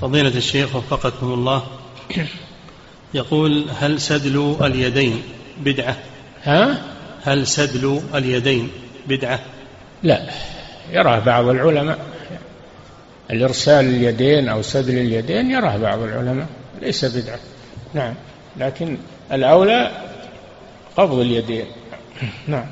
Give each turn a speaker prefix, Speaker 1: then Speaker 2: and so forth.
Speaker 1: فضيلة الشيخ وفقكم الله. يقول هل سدل اليدين بدعة؟
Speaker 2: ها؟
Speaker 1: هل سدل اليدين بدعة؟
Speaker 2: لا. يراه بعض العلماء. الإرسال اليدين أو سدل اليدين يراه بعض العلماء. ليس بدعة. نعم. لكن الأولى قبض اليدين. نعم.